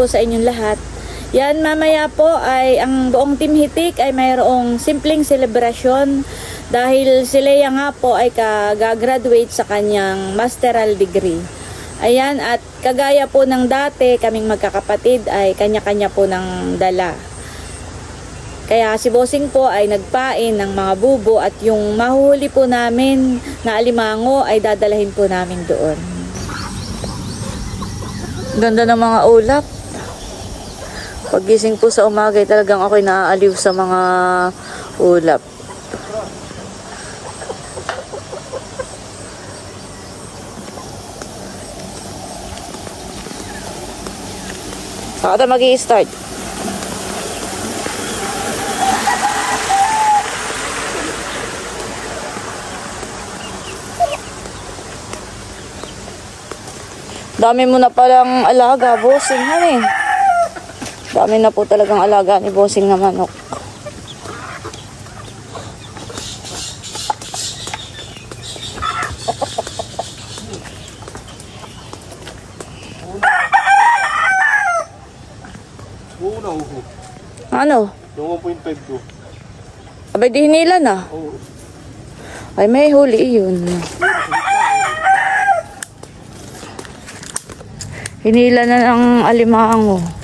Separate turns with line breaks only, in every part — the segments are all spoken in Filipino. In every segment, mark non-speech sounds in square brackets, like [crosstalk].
po sa inyong lahat. Yan, mamaya po ay ang buong Team Hitik ay mayroong simpleng selebrasyon dahil si Leia nga po ay kagagraduate sa kanyang masteral degree. Ayan, at kagaya po ng dati, kaming magkakapatid ay kanya-kanya po ng dala. Kaya si Bossing po ay nagpain ng mga bubo at yung mahuhuli po namin na alimango ay dadalahin po namin doon. Ganda ng mga ulap. Pagising po sa umaga, ay talagang ako'y naaaliw sa mga ulap. Saka mag start Dami mo na palang alaga, bossing, honey. Dami na po talagang alaga ni bossing na manok. Ano?
Yung 1.5 ko.
Abay, di hinila na.
Oo.
Ay, may huli yun. Hinila na ng alimango.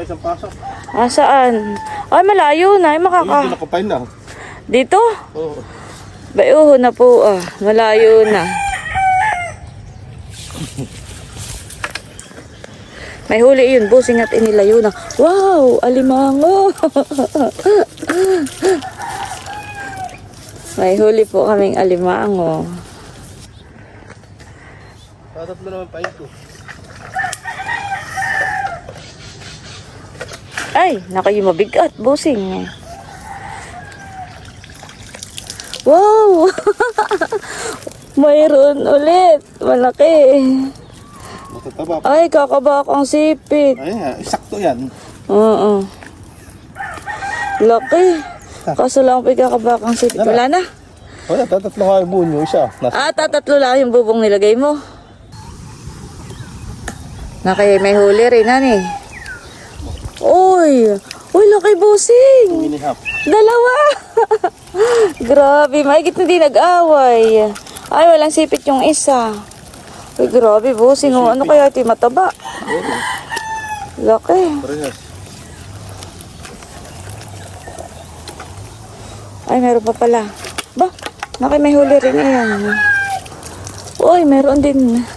May isang pasok.
Ah, saan? Ay, malayo na. Ay,
Ay, hindi
makaka...
nakapain na.
Dito?
Oo.
Bayuho na po ah. Malayo na. May huli yun. Busing at inilayo na. Wow! Alimango! May huli po kaming alimango.
Tatatlo naman pain ko.
Ay, nakayo mabigat. Busing. Wow! [laughs] Mayroon ulit. Malaki.
Matataba pa.
Ay, kakabakang sipit.
Ay, nga, sakto yan.
Oo. Laki. Kaso lang pa kakabakang sipit. Wala na.
Wala, tatatlo nga yung buo nyo. Isa.
Ah, tatatlo lang yung bubong nilagay mo. Nakaya may huli rin, hani. Uy! Uy, laki busing! Dalawa! [laughs] grabe, mahigit na di nag-away. Ay, walang sipit yung isa. Uy, grabe, busing. Oh. Ano kaya ito mataba? Laki. Ay, meron pa pala. Ba, naki may huli rin yan. Uy, meron din.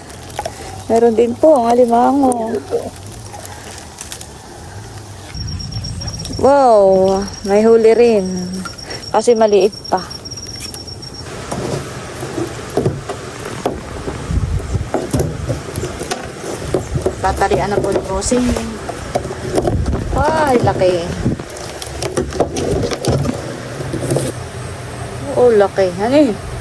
Meron din po ang alimango. Wow, may huli rin. Kasi maliit pa. Tatarian na po ni Bossing. Ay, laki. Oh, laki. Ano eh?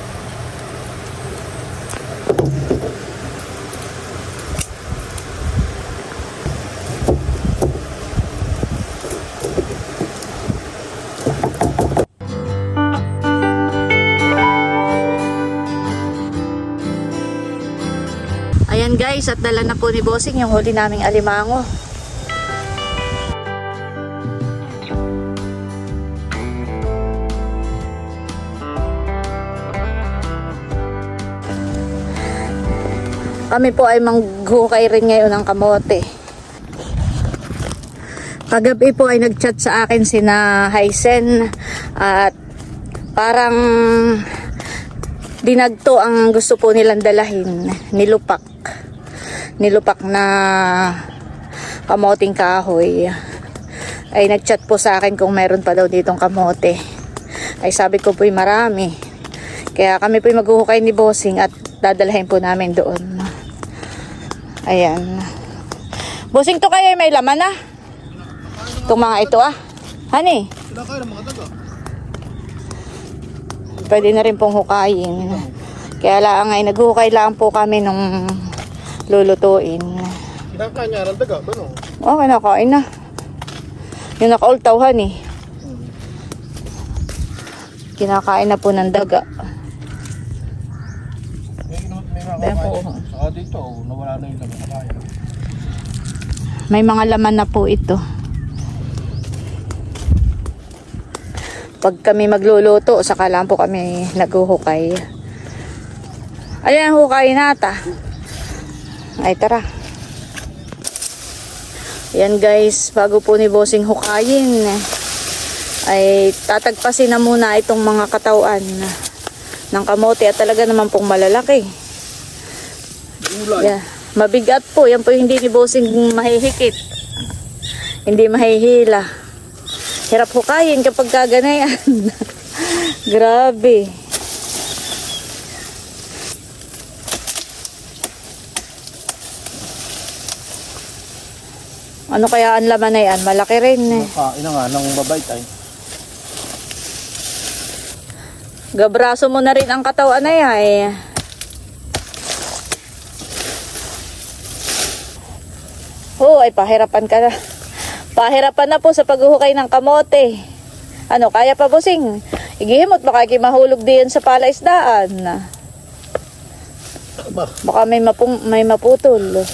Guys, at dala na po ni Bossing yung huli naming alimango. Kami po ay manghukay rin ngayon ng kamote. Kagabi po ay nagchat sa akin sina Hysen at parang dinagto ang gusto po nilang dalahin. Nilupak. Nilupak na kamoting kahoy. Ay nagchat po sa akin kung meron pa daw ditong kamote. Ay sabi ko po'y marami. Kaya kami po'y maghuhukay ni Bossing at dadalhin po namin doon. Ayan. Bossing to kaya may laman na. Itong mga ito ah.
Kayo daga.
pwede na rin pong hukayin. Kaya lang ay naghuhukay lang po kami nung lulutuin.
Kinakain ng daga. Ano?
Okay, nakain na. Yung nakaultawhan eh. Kinakain na po ng daga.
May,
po.
Saka dito, oh, nawala na yung daga. Nakain.
May mga laman na po ito. Pag kami magluluto, saka lang po kami naghuhukay. Ayan, hukay nata. Ay, tara. Yan guys, bago po ni Bossing hukayin, ay tatagpasin na muna itong mga katawan ng kamote at talaga naman pong malalaki. Yeah. Mabigat po. Yan po yung hindi ni Bossing mahihikit. Hindi mahihila. Hirap hukayin kapag kaganayan. [laughs] Grabe. Ano kaya ang laman na yan? Malaki rin eh.
Kain na nga ng babay tayo.
Gabraso mo na rin ang katawan na yan eh. Oo, ay pahirapan ka na. Pahirapan na po sa paghuhukay ng kamote. Ano, kaya pa busing? Igihimot, baka kayo mahulog diyan sa palaisdaan.
Ba,
Baka may, mapung, may maputol.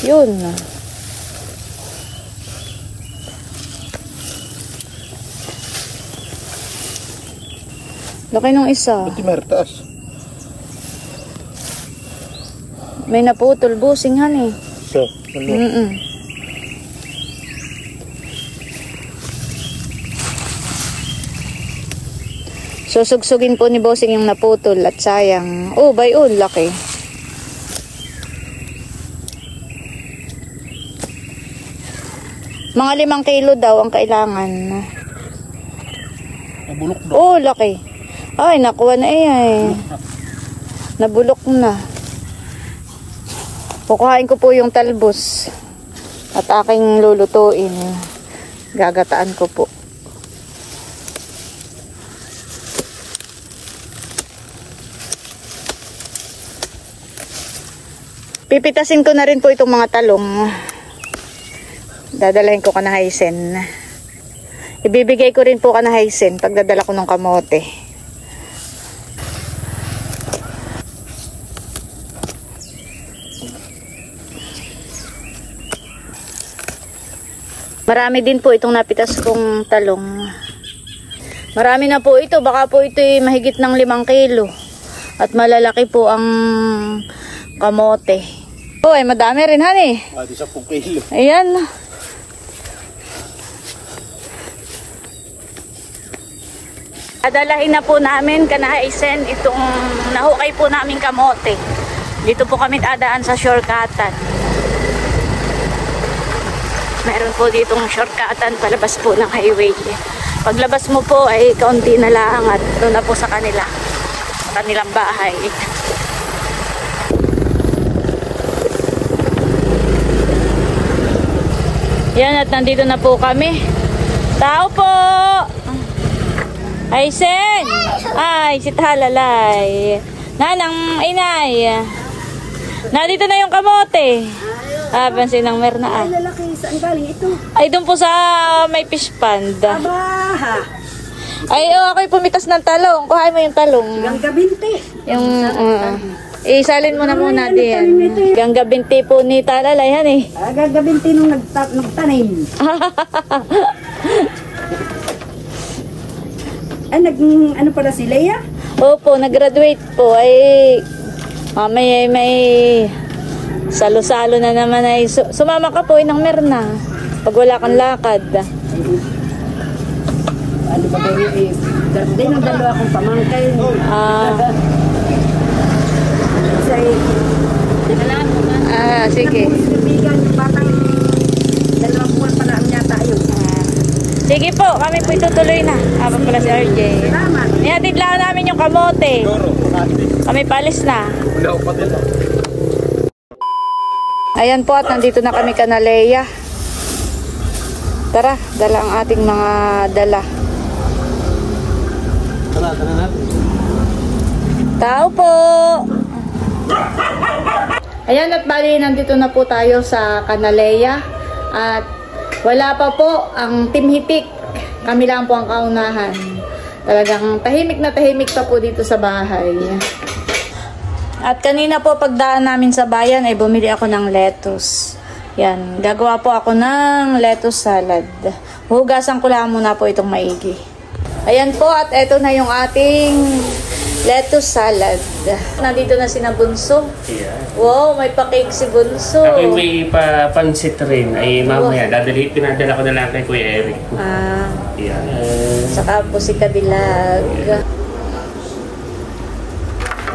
Yun. Laki nung isa.
mertas.
May naputol, busing han eh.
So, ano?
Mm-mm. Susugsugin po ni Bossing yung naputol at sayang. Oh, bay oh, laki. Mga limang kilo daw ang kailangan.
Nabulok na.
Oh, laki. Ay, nakuha na eh. ay. Nabulok na. Kukuhain ko po yung talbos at aking lulutuin. Gagataan ko po. Pipitasin ko na rin po itong mga talong. Dadalahin ko kanahaysen. Ibibigay ko rin po kanahaysen pagdadala ko ng kamote. Marami din po itong napitas kong talong. Marami na po ito. Baka po ito mahigit ng limang kilo. At malalaki po ang kamote. Oh, ay madami rin han eh.
Ah, di sa kilo.
Ayan. Adalahin na po namin kanahaisen itong nahukay po namin kamote. Dito po kami dadaan sa shortcutan. Meron po ditong shortcutan palabas po ng highway. Paglabas mo po ay kaunti na lang at doon na po sa kanila. Sa kanilang bahay. Yan at nandito na po kami. Tao po! Ay, Sen! Ay, si Talalay. Nanang inay. Nandito na yung kamote. Ah, pansin ng merna ah.
lalaki, saan galing ito?
Ay, doon po sa may fish pond.
Abaha!
Ay, oh, ako'y pumitas ng talong. Kuhain mo yung talong.
Ang gabinti.
Yung, uh, isalin mo na muna din. Gangga binti po ni Talalay, han eh.
Ah, gagabinti nung nagta- nagtanim. [laughs] Ay, nag, ano pala si Leia?
Opo, nag-graduate po. Ay, mamaya ay may salo-salo na naman ay su- sumama ka po inang merna. Pag wala kang lakad.
Ano ba kayo eh? Hindi nang dalawa akong pamangkin.
Ah,
eh,
ah sige.
yung batang dalawang buwan pa namin yata yun.
Ah, sige po, kami po itutuloy na. Habang pala si RJ.
Salamat.
Ihatid lang namin yung kamote. Kami palis na.
Wala ko.
Ayan po at nandito na kami kanaleya. Tara, dala ang ating mga dala.
Tara, tara natin.
Tao po! Ayan at bali nandito na po tayo sa Kanaleya at wala pa po ang Team. Kami lang po ang kaunahan. Talagang tahimik na tahimik pa po dito sa bahay. At kanina po pagdaan namin sa bayan ay bumili ako ng lettuce. Yan, gagawa po ako ng lettuce salad. Hugasan ko lang muna po itong maigi. Ayan po at eto na yung ating lettuce salad. Nandito na si na Bunso.
Yeah.
Wow, may pa-cake si Bunso.
Ako may papansit rin. Ay mamaya, dadali, pinadala ko na lang kay Kuya Eric.
Ah,
Yeah.
saka po si Kadilag.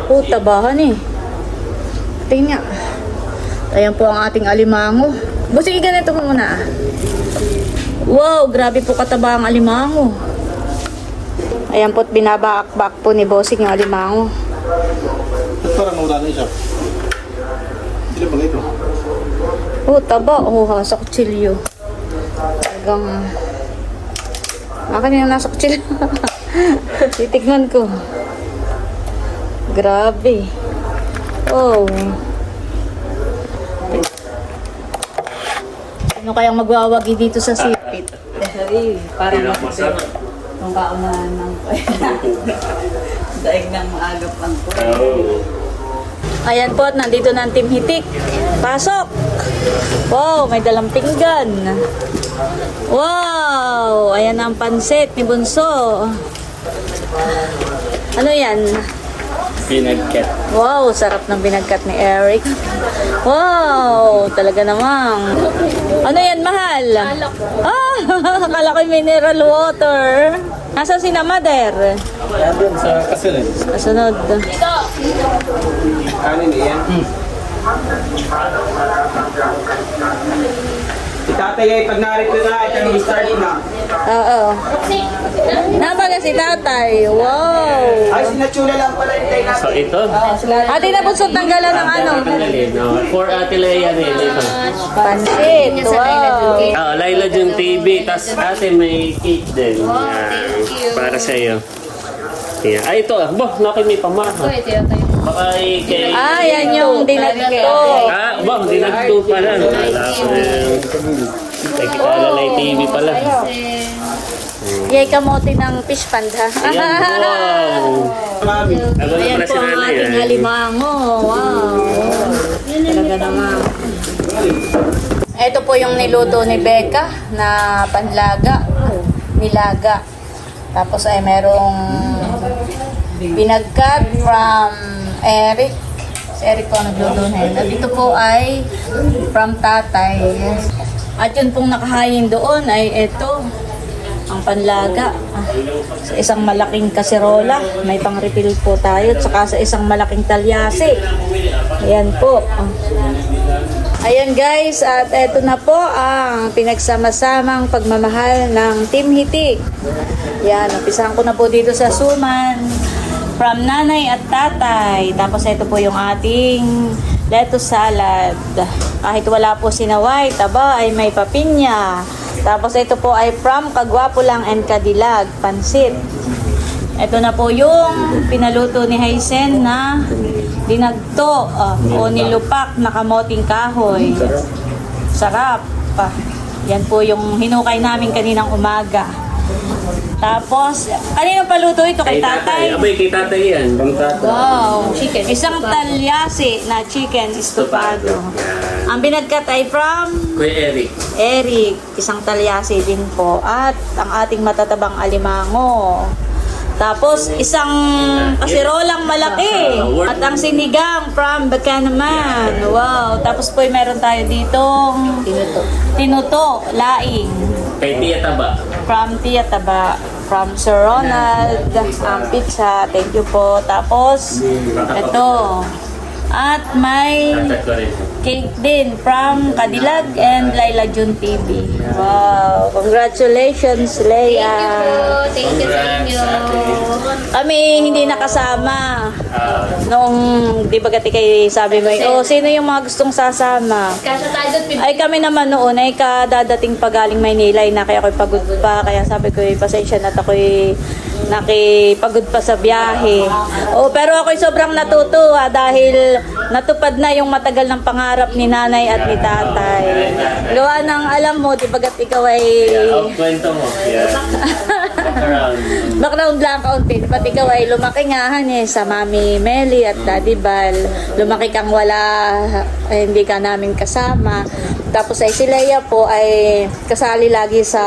Oh, tabahan eh. Tingnan. Ayan po ang ating alimango. Busing ganito muna. Wow, grabe po kataba ang alimango. Ayan po't binabaak-bak po ni Bossing yung alimango.
Ba't parang nawala na siya? Sino ba ito?
Oh, taba. Oh, ha, sa kutsilyo. Talagang... Akin yung nasa kutsilyo. [laughs] Titignan ko. Grabe. Oh. Sino kayang magwawagi dito sa sipit? Ay, parang
Masarap.
Ang kaunahan ng [laughs] Daig ng maagap ang
Oo.
Ayan po, at nandito na ang Team Hitik. Pasok! Wow, may dalang pinggan. Wow! Ayan ang pansit ni Bunso. Ano yan?
Pinagkat.
Wow, sarap ng binagkat ni Eric. Wow, talaga namang. Ano yan, mahal? Ah, [laughs] akala ko yung mineral water. Nasaan si na mother?
Nandun sa kasalan.
Kasunod.
Kanin iyan.
Si tatay ay pag narito na, ay kami start na.
Oo. Nabaga si tatay. Wow.
Ay, sinachula lang pala yung tayo
So ito.
Ate na bunso tanggalan ng ano?
Tanggalin. Oh, For Ate Leia rin ito.
Pansit. Wow.
Ah, Laila Jun TV. Tapos ate may cake din. Yan. Para sa iyo. Yeah. Ay, ito. ah. Bah, nakin may pamaha. Baka ay kay...
Ah, yan yung dinagto.
Ah, bah, hindi nagto pala. Wala ko. Ay, na TV pala.
Yay kamote ng fish pond ha.
Ayan, wow. Ano na
Ayan
pala
po
si
ang
nanay
ating
ah.
Wow. Talaga naman. Ito po yung niluto ni Becca na panlaga. Nilaga. Tapos ay merong binagkat from Eric. Si Eric po ang nagluto na yun. At ito po ay from tatay. At yun pong nakahayin doon ay ito ang panlaga. Ah, sa isang malaking kaserola, may pang-refill po tayo. At saka sa isang malaking talyase. Ayan po. Ayan guys, at eto na po ang pinagsama-samang pagmamahal ng Team Hitik. Yan, umpisahan ko na po dito sa Suman. From nanay at tatay. Tapos ito po yung ating lettuce salad. Kahit wala po sinaway, taba ay may papinya. Tapos ito po ay from Kagwapo lang and Kadilag, pansit. Ito na po yung pinaluto ni Haisen na dinagto ah, o nilupak na kamoting kahoy. Sarap. pa. Yan po yung hinukay namin kaninang umaga. Tapos, ano yung paluto ito kay tatay?
Abay, kay tatay yan. Pang tatay.
Wow. Chicken. Isang talyasi na chicken estofado. Ang binagkat ay from
Kuya Eric.
Eric, isang talyasi din po. At ang ating matatabang alimango. Tapos, isang kasirolang malaki. At ang sinigang from Bacanaman. Wow. Tapos po, meron tayo ditong tinuto. Tinuto, laing.
Kay Tia Taba.
From Tia Taba. From Sir Ronald. Ang pizza. Thank you po. Tapos, ito. At may cake din from Kadilag and Laila Jun TV. Wow! Congratulations, Leia!
Thank you sa inyo.
Kami hindi nakasama.
Ah,
Noong, di ba gati kay sabi mo, oh, sino yung mga gustong sasama?
Kasya tayo doon,
Ay kami naman noon ay kadadating pa galing Maynila ay na kaya ako'y pagod pa kaya sabi ko "Eh, pasensya na at ako'y nakipagod pa sa biyahe. Oh, pero ako'y sobrang natutuwa dahil natupad na yung matagal ng pangarap ni nanay at ni tatay. Gawa ng alam mo, di bagat ikaw ay
yeah, kwento mo. Yeah. [laughs] Background.
Lang kaunti. Pati ikaw ay lumaki nga eh, sa Mami Meli at Daddy Bal. Lumaki kang wala, eh, hindi ka namin kasama. Tapos ay si Leia po ay kasali lagi sa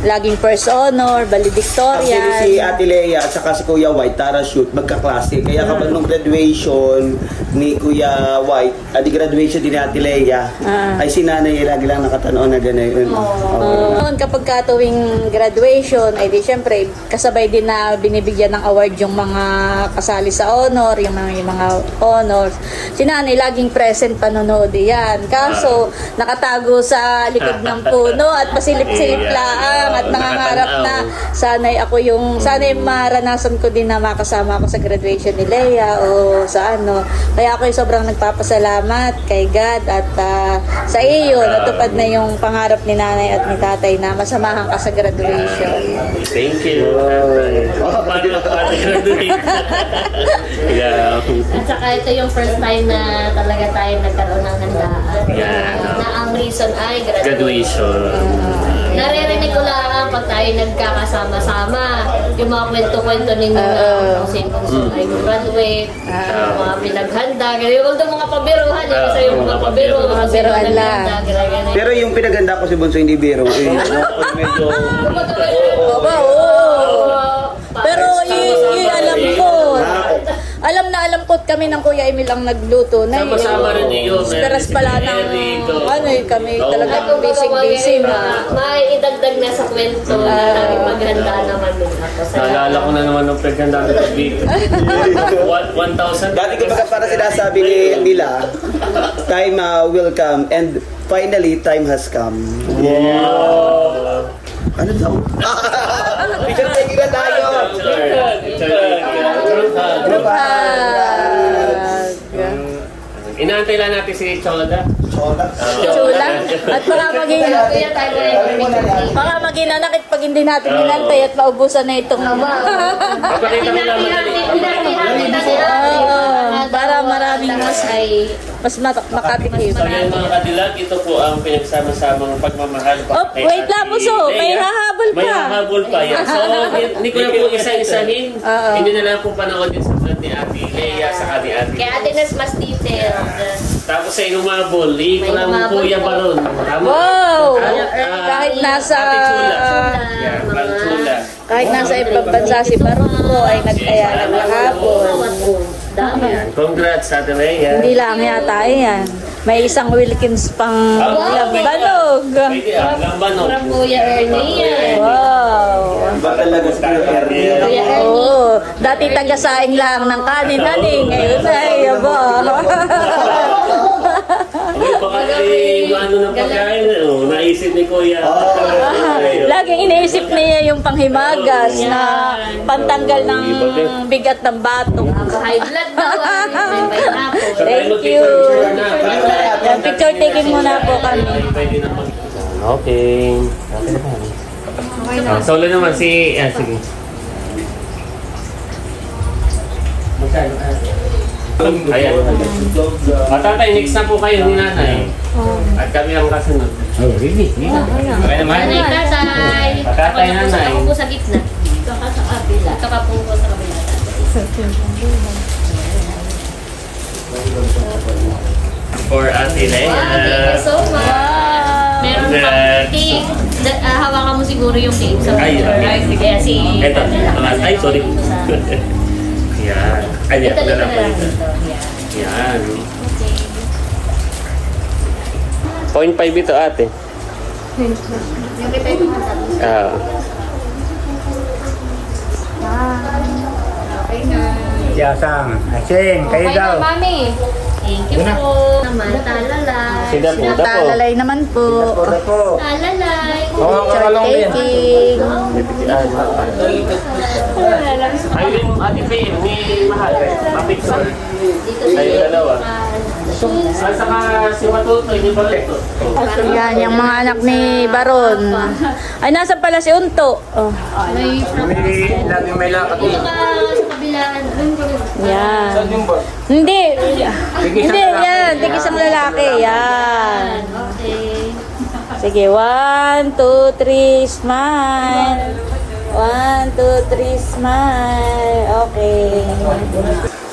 laging first honor,
Actually, si
valedictorian.
Ate Lea at saka si Kuya White, Tara Shoot, magkaklase. Kaya kapag nung graduation ni Kuya White, at di graduation din ni Ate Lea,
Ah.
ay si nanay ay lagi lang nakatanaw na gano'n. Oo.
Noon kapag ka tuwing graduation, ay di syempre kasabay din na binibigyan ng award yung mga kasali sa honor, yung mga, yung mga honors. Si nanay laging present panonood yan. Kaso nakatago sa likod ng puno at pasilip-silip laang at nangangarap na sanay ako yung sanay maranasan ko din na makasama ako sa graduation ni Leia o sa ano. Kaya ako yung sobrang nagpapasalamat kay God at ah, sa iyo natupad na yung pangarap ni nanay at ni tatay na masamahan ka sa graduation.
Thank you. Paano na paano graduate? Yeah.
At saka ito yung first time na talaga tayo nagkaroon ng handaan.
Yeah.
Na ang reason ay graduation.
Graduation.
Naririnig ko lang pag tayo nagkakasama-sama, yung mga kwento-kwento ninyo na
Oo.
kung sino kung ay graduate, yung mga pinaghanda, ganyan. Although mga pabiruhan, yung isa yung mga
Ah,
pabiro,
mga
mga
pabiruan
sino
lang.
Pero yung pinaganda ko si Bunso hindi biro. Eh, [laughs] medyo...
Oba, oo. Pero i- alam ko. Alam na alam ko kami ng Kuya Emil ang nagluto na eh.
Sama-sama rin niyo.
Esperas pala ng ano eh, kami
Oo.
talaga
kung
busy-busy na.
may idagdag na sa kwento na laging maghanda naman din ako. Sa
Naalala ko na naman ng pagkanda ng [laughs] dito. One- 1,000.
Dati ko baka para sinasabi ni nila, time uh, will come and finally time has come.
Wow.
Ano daw? Picture taking na tayo!
Group hug.
Group hug.
Inaantay lang natin si Choda.
Chola.
Chula. At baka maging baka maging nanakit pag hindi natin inantay at maubusan na itong
Papakita ko lang madali.
Oo, para maraming mas
ay
mas mat- makatikim.
So yung mga kadilag, ito po ang pinagsama-samang pagmamahal pa.
Oh, wait lang, Muso. May hahabol
May
pa.
hahabol pa yan. So, [laughs] hindi ko na po isa-isahin.
Oo.
Hindi na lang po panoodin sa vlog ni Ate Leia sa ni Ate.
kaya atin nas mas detailed.
Tapos sa inumabol,
May
lang
humabol
Kuya
po.
Baron. Tama?
Wow!
Ah, ah,
Kahit nasa
Ate Chula. Yeah,
mga-.
Kahit nasa ibang bansa si Baron po ay nagkaya naghahapon.
Dami.
Ayan. Congrats, Ate Leia.
Hindi lang yata yan. May isang Wilkins pang
Wow.
lambanog.
Pwede lamban no?
From Kuya Ernie yan.
Wow!
Ba talaga si Kuya Ernie?
Oo. Dati taga-saing lang ng kanin, haning. Ngayon ay, aba.
Ay, baka eh, ano ng pagkain. Oh, naisip ni Kuya. Ayun.
Laging iniisip niya yung panghimagas na pantanggal ng bigat ng batong.
High blood daw. ah.
Thank you.
na.
Yan, picture taking muna po kami.
Pwede na mag- Okay. Ah, solo naman si... Ah, sige. Magkano? Ayan. Ah, tatay, next na po kayo ni nanay. At kami ang kasunod. Oh, really? Okay naman.
Nanay, tatay.
Tatay,
Ako
nanay.
Ako po sa gitna. Ito ka sa kabila. Ito ka po po sa kabila.
For Ate Leia.
Wow, thank you so much. Meron
Congrats.
pang cake. Ah, hawakan mo siguro yung cake sa
Ay, okay.
Kaya si...
Ito. Ay, sorry. [laughs] Yan. Ay, yan.
Ito, dito na lang
ito.
Yeah.
Yan. Point five ito ate.
Yung kita yung mga tatlo.
Ah.
Okay na.
Yasang. Asing, kayo
Okay
daw.
na, mami. Thank you po. Naman, talalay.
Sida po, dapo.
Talalay naman po.
Puro po.
Talalay.
Picture taking.
Ayun yung ate Faye, ni Mahal. Papicture. Kayo dalawa. At saka si Matutoy, ni Balito.
Yan, yung mga anak ni Baron. Ay, nasa pala si Unto. Oh,
May
May lagi may lakad
Dito ka sa kabilaan.
yan. Hindi. Hindi, yan. Tig isang lalaki. Yan.
Okay.
Sige, one, two, three, smile. One, two, three, smile. Okay.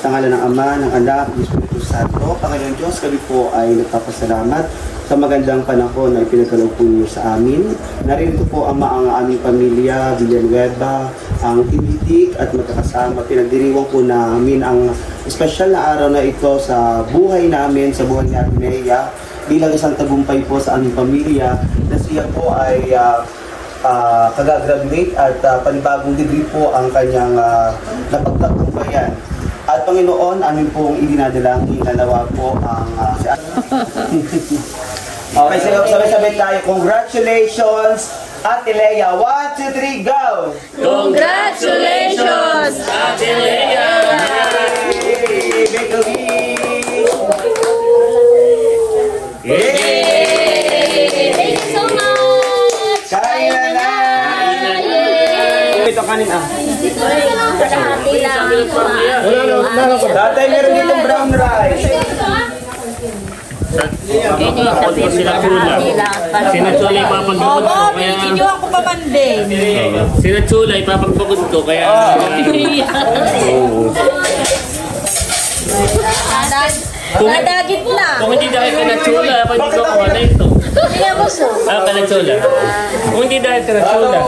Sa ngala ng Ama, ng Anak, ng Espiritu Santo, Panginoon Diyos, kami po ay nagpapasalamat sa magandang panahon na ipinagkaloob po niyo sa amin. Narito po, ang aming pamilya, Villanueva, ang timitik at magkakasama. Pinagdiriwang po namin ang espesyal na araw na ito sa buhay namin, sa buhay ni Arnea, bilang isang tagumpay po sa aming pamilya na siya po ay ah, ah, kagagraduate at ah, panibagong degree po ang kanyang uh, napagtagumpayan. At Panginoon, amin pong idinadalangin na nawa po ang ah, si [laughs] Okay, so sabay-sabay tayo. Congratulations, Ate Lea. One, two, three, go!
Congratulations!
Ate Lea!
Tatay, meron dito brown rice.
Ako po sila Chula. Sina Chula ipapagpagod ko. Kaya...
Kinuha ko pa man din.
Oo. Sina Chula ipapagpagod ko. Kaya... Oo. Kung,
Nadagit na.
kung hindi dahil kina Chula, pag hindi ko kuha na ito.
Kaya mo so.
Ah, kala Chula. Kung hindi dahil kina Chula.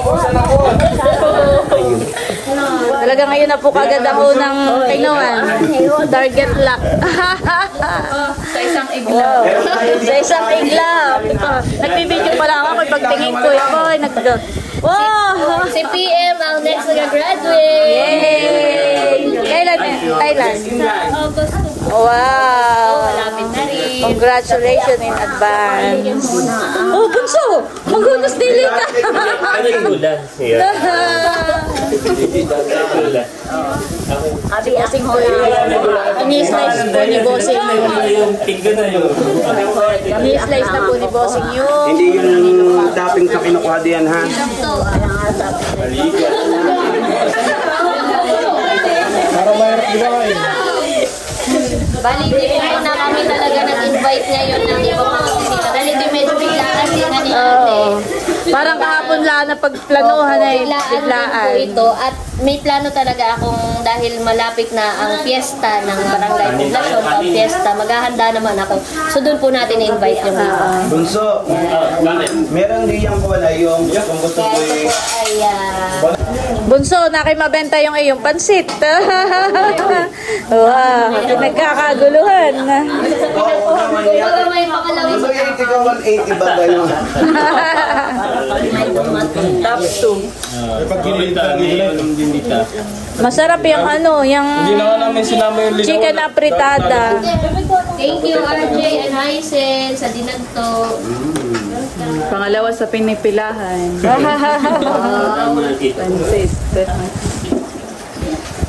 Talaga ngayon na po kagad ang unang kinuhan. Target [laughs] lock.
Sa isang igla. [laughs]
Wow. Sa isang iglap. Nagpibideo pa lang ako. Pagtingin ko, ako ay nag... Wow!
Si PM ang next na graduate.
Yay! Kailan? Thailand?
August 2.
Wow!
Malapit na rin.
Congratulations in advance. Oh, bunso! Magunos dili ka!
Ano yung. Chula.
Abi, asing ko Ini-slice po ni Bossing yun.
Yung tingga na yun.
Ini-slice na po ni Bossing yun.
Hindi yung topping sa kinukuha diyan ha.
Bali, hindi po na kami talaga nag-invite ngayon ng ibang mga bisita. Dahil hindi medyo biglaan din na ni ate.
Oo. Parang kahapon lang na pagplanuhan eh.
Biglaan din
Biglaan.
po ito. At may plano talaga akong dahil malapit na ang fiesta ng Barangay Poblacion, ang fiesta, maghahanda naman ako. So doon po natin i-invite yung iba.
Bunso, meron diyang ko na yung kung gusto ko
ito
eh.
po ay ah,
Bunso, nakay mabenta yung iyong pansit. [laughs] wow, nagkakaguluhan.
kumbaga may pakalawa
Bunso, 80 ka 180 ba?
Pag ginilita, din dito.
Masarap yung ano, yung
na
chicken apritada.
Thank you, RJ and Hysen, sa dinagto.
Pangalawa sa pinipilahan. Pansit. [laughs]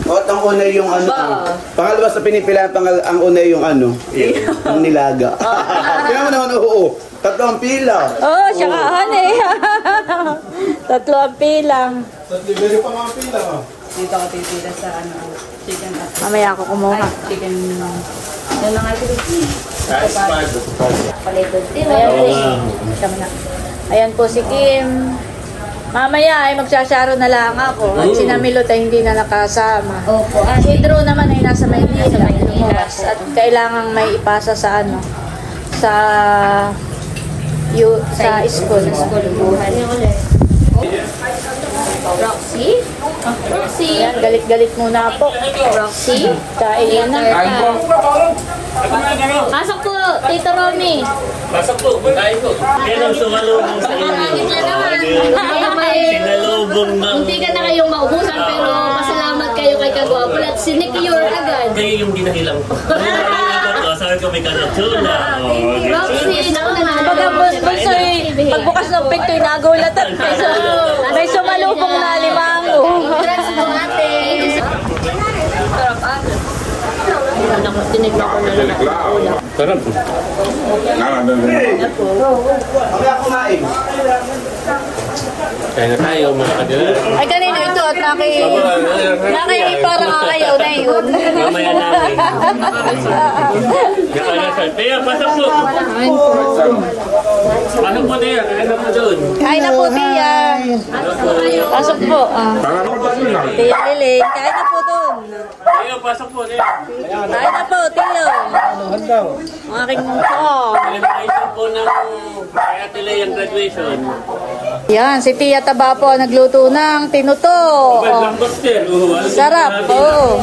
O, at ang una yung ano, ang, pangalawa sa pinipilahan, pangal, ang una yung ano, ang nilaga. [laughs] Kaya mo naman, oo, tatlo ang pila.
Oh, siyakahan [laughs] eh. Tatlo ang pilang.
Meron pa mga pila. ah.
Dito ako titira sa ano, chicken
Mamaya ako kumuha.
chicken. Yan lang
Ayan po. Ayan si Kim. Mamaya ay magsasyaro na lang ako. At si Namilot ay hindi na nakasama.
Opo, ah,
Si Drew naman ay nasa Maynila.
Nasa Maynila
Lumuwas. At kailangan may ipasa sa ano, sa yu, sa school.
Roxy? Roxy?
Ayan, galit-galit muna po.
Roxy?
Kain na.
Pasok po, Tito Romy.
Pasok po, kain po. Ang sumalubong sa inyo.
Bakit na naman?
Sinalubong ng...
Munti ka na kayong maubusan pero pasalamat kayo kay Kagwapo at sinecure agad.
Kayo yung dinahilang ko. Sabi ko may kanatula. Oh,
Roxy, naku na
Pagka bunso pagbukas ng pinto, nagulatan. May, su, may sumalubong na limango.
Ate. Naku, tinignan ko na lang.
Sarap.
Kumain.
Kaya na tayo, mga kadilan.
Ay, kanino ito at naki... Naki parang ayaw na yun.
Mamaya namin. Nakalasal. Kaya, pasok po. Pasok po tayo. Kaya na po doon.
Kain na po, Tia. Pasok po. Tia Liling, kain na po doon.
Tayo, pasok po.
Kain na po, Tio. Ang aking po.
Celebration po ng kaya tila yung graduation.
Yan, si Tia Taba po ang nagluto ng tinuto. Oh.
Oh,
Sarap, oo.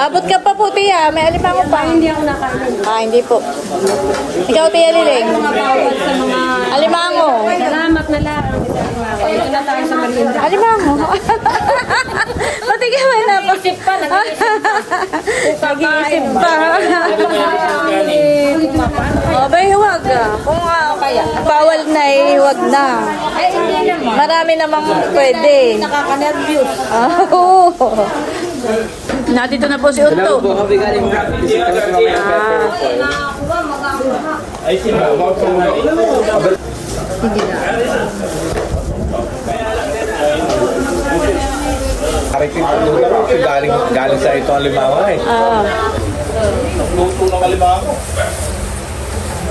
Abot ka pa po, Tia. May alimango pa. Hindi ako nakain. Ah, hindi po. Ikaw, Tia Liling. Alimango.
Salamat. Ito na tayo sa merienda.
Alimango. [laughs] Pati ka man na pa. Nag-iisip pa. O, [laughs] bay, huwag ah. Kung ah, kaya. Bawal na eh, huwag na. Marami namang pwede. Nakaka-nervous. Ah, oo. Nandito na po si Utto. Ah.
Ay, sino?
Aritin ko doon lang kasi galing, galing sa ito ang limawa eh.
Ah.
Luto ng alimango.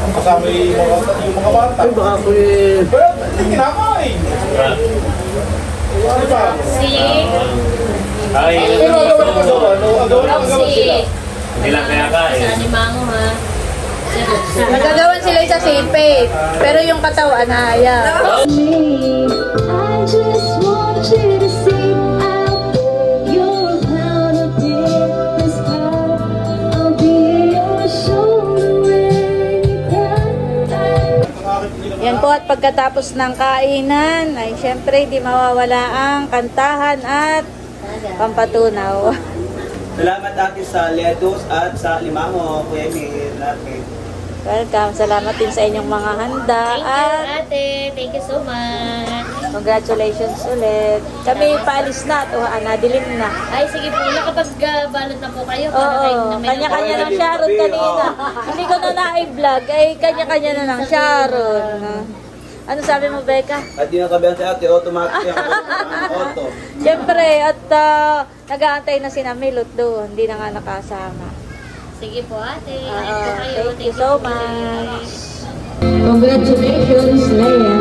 Kasama yung mga, yung mga bata. Ay, baka po eh. Pero, hindi kinakain. Ano ba?
Si
Ay,
Ano, ano, ano, ano, ano, ano, ano, sila?
hindi lang kaya kain.
sa Animango ha.
Nagagawan sila sa sipit. Pero yung katawan na ayaw.
I just want you to
po at pagkatapos ng kainan ay syempre di mawawala ang kantahan at pampatunaw.
Salamat natin sa Ledos at sa Limango, Kuya Emil.
Welcome. Salamat din sa inyong mga handa
Thank you,
at
ate. Thank you so much.
congratulations ulit. Kami paalis na at uh, nadilim na.
Ay, sige po. Nakapag-balot na po kayo. para kayo
Oo,
na may
kanya-kanya ng Sharon kanina. [laughs] Hindi ko na na-vlog, ay kanya-kanya na ng Sharon. Ano sabi mo, Becca?
At di nakabihan si ate, automatic ang auto. [laughs]
Siyempre, at uh, nag-aantay na si Milot doon. Hindi na nga nakasama.
Sige po, ate. Kayo.
thank you so much.
Congratulations, Leia.